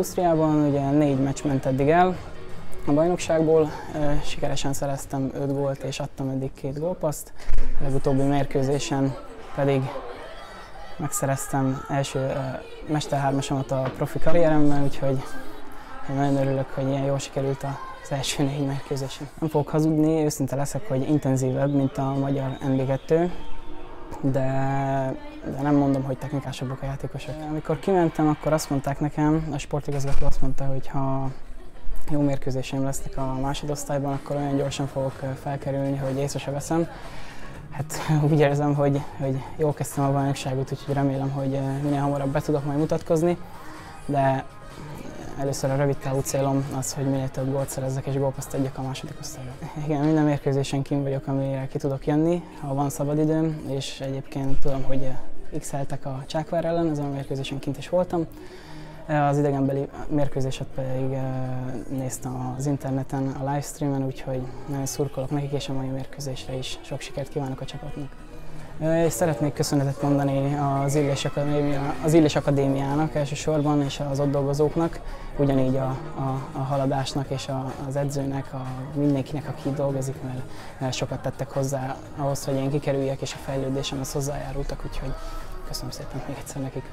Ausztriában ugye négy meccs ment eddig el. A bajnokságból, sikeresen szereztem 5 gólt és adtam eddig két gólpaszt, a legutóbbi mérkőzésen pedig megszereztem első Mester 3 a profi karrieremmel, úgyhogy nagyon örülök, hogy ilyen jól sikerült az első négy mérkőzésen. Nem fogok hazudni, őszinte leszek, hogy intenzívebb, mint a magyar NB2, de, de nem mondom, hogy technikásabbak a játékosok. Amikor kimentem, akkor azt mondták nekem, a sportigazgató azt mondta, hogy ha jó mérkőzéseim lesznek a másodosztályban, akkor olyan gyorsan fogok felkerülni, hogy észre se veszem. Hát úgy érzem, hogy, hogy jól kezdtem a bajnokságot, úgyhogy remélem, hogy minél hamarabb be tudok majd mutatkozni, de először a rövid távú célom az, hogy minél több gólt szerezzek és gólpaszt adjak a második osztályra. Igen, minden mérkőzésen kim vagyok, amire ki tudok jönni, ha van szabadidőm, és egyébként tudom, hogy x a Csákvár ellen, ezen a mérkőzésen kint is voltam. Az idegenbeli mérkőzéset pedig néztem az interneten, a livestreamen, úgyhogy nagyon szurkolok nekik és a mai mérkőzésre is. Sok sikert kívánok a csapatnak! És szeretnék köszönetet mondani az Illés, Akadémia, az Illés Akadémiának elsősorban, és az ott dolgozóknak, ugyanígy a, a, a haladásnak és a, az edzőnek, a, mindenkinek, aki dolgozik, mert, mert sokat tettek hozzá ahhoz, hogy én kikerüljek, és a fejlődésemhez hozzájárultak, úgyhogy köszönöm szépen még egyszer nekik.